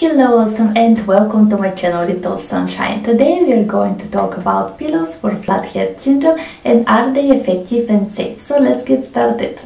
Hello awesome and welcome to my channel Little Sunshine. Today we are going to talk about pillows for flathead syndrome and are they effective and safe. So let's get started.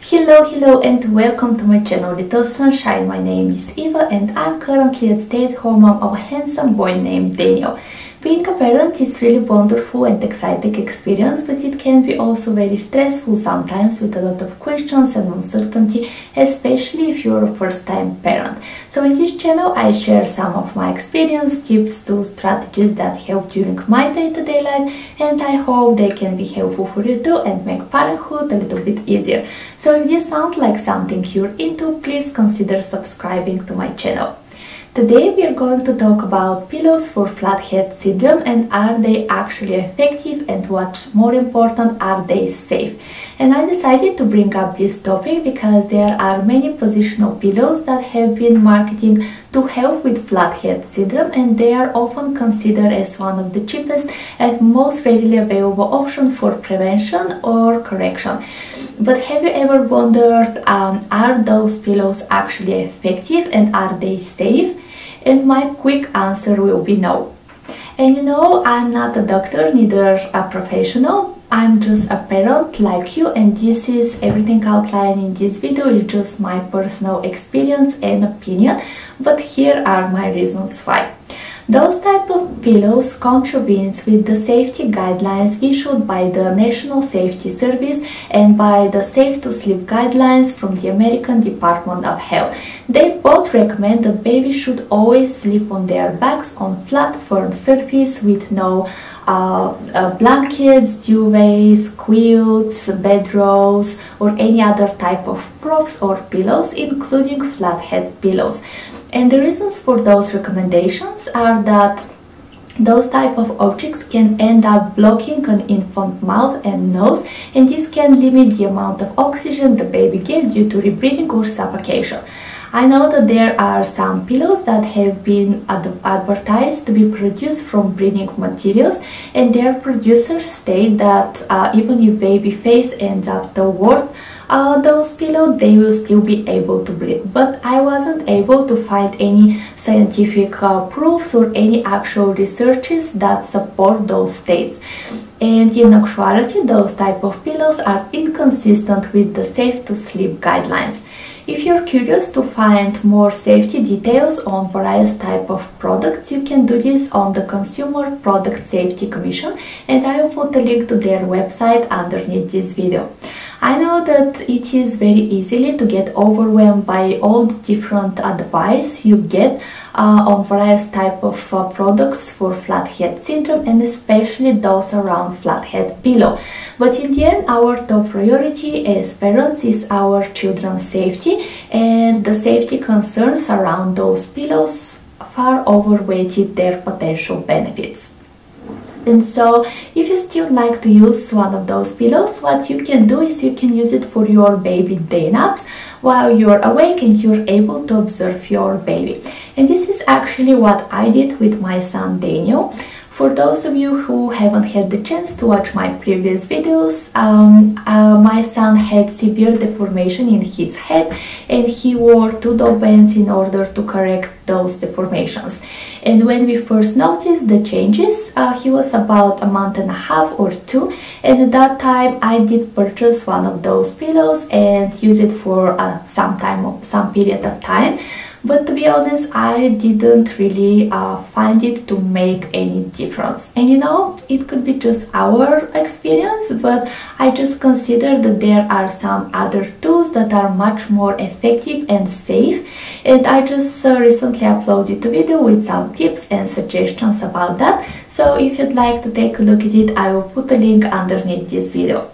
Hello, hello and welcome to my channel Little Sunshine. My name is Eva and I'm currently a stay-at-home mom of a handsome boy named Daniel. Being a parent is really wonderful and exciting experience, but it can be also very stressful sometimes with a lot of questions and uncertainty, especially if you're a first-time parent. So in this channel I share some of my experience, tips, tools, strategies that help during my day-to-day -day life and I hope they can be helpful for you too and make parenthood a little bit easier. So if this sounds like something you're into, please consider subscribing to my channel. Today we are going to talk about pillows for flathead syndrome and are they actually effective and what's more important are they safe. And I decided to bring up this topic because there are many positional pillows that have been marketing to help with flathead syndrome and they are often considered as one of the cheapest and most readily available option for prevention or correction. But have you ever wondered, um, are those pillows actually effective and are they safe? And my quick answer will be no. And you know, I'm not a doctor, neither a professional. I'm just a parent like you and this is everything outlined in this video is just my personal experience and opinion. But here are my reasons why. Those type of pillows contravenes with the safety guidelines issued by the National Safety Service and by the Safe to Sleep guidelines from the American Department of Health. They both recommend that babies should always sleep on their backs on flat firm surface with no Uh, uh, blankets, duvets, quilts, bedrolls or any other type of props or pillows including flathead pillows. And the reasons for those recommendations are that those type of objects can end up blocking an infant mouth and nose and this can limit the amount of oxygen the baby gets due to rebreathing or suffocation. I know that there are some pillows that have been ad advertised to be produced from breathing materials and their producers state that uh, even if baby face ends up toward uh, those pillows they will still be able to breathe but I wasn't able to find any scientific uh, proofs or any actual researches that support those states and in actuality those type of pillows are inconsistent with the safe to sleep guidelines if you're curious to find more safety details on various type of products, you can do this on the Consumer Product Safety Commission and I will put a link to their website underneath this video. I know that it is very easily to get overwhelmed by all the different advice you get uh, on various type of uh, products for flathead syndrome and especially those around flathead pillow. But in the end, our top priority as parents is our children's safety and the safety concerns around those pillows far overweighted their potential benefits. And so if you still like to use one of those pillows, what you can do is you can use it for your baby day naps while you're awake and you're able to observe your baby. And this is actually what I did with my son Daniel. For those of you who haven't had the chance to watch my previous videos, um, uh, my son had severe deformation in his head and he wore two Doc Bands in order to correct those deformations. And when we first noticed the changes, uh, he was about a month and a half or two and at that time I did purchase one of those pillows and use it for uh, some time, some period of time but to be honest I didn't really uh, find it to make any difference. And you know it could be just our experience but I just consider that there are some other tools that are much more effective and safe. And I just uh, recently uploaded a video with some tips and suggestions about that. So if you'd like to take a look at it I will put a link underneath this video.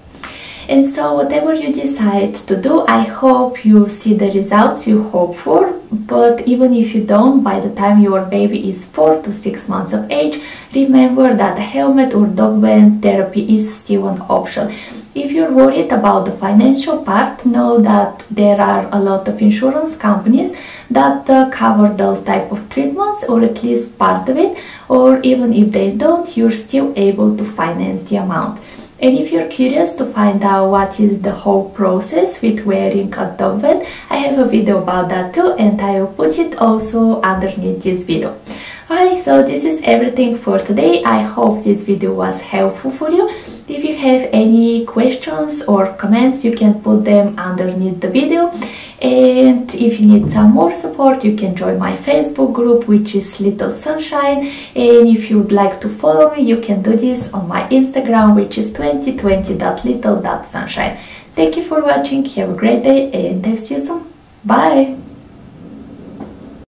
And so whatever you decide to do I hope you see the results you hope for but even if you don't by the time your baby is 4 to 6 months of age remember that helmet or Doc Band therapy is still an option. If you're worried about the financial part know that there are a lot of insurance companies that uh, cover those type of treatments or at least part of it or even if they don't you're still able to finance the amount and if you're curious to find out what is the whole process with wearing a bed, I have a video about that too and I will put it also underneath this video. Alright, so this is everything for today. I hope this video was helpful for you. If you have any questions or comments, you can put them underneath the video. And if you need some more support, you can join my Facebook group, which is Little Sunshine. And if you would like to follow me, you can do this on my Instagram, which is 2020.little.sunshine. Thank you for watching. Have a great day and I'll see you soon. Bye!